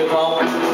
Beautiful.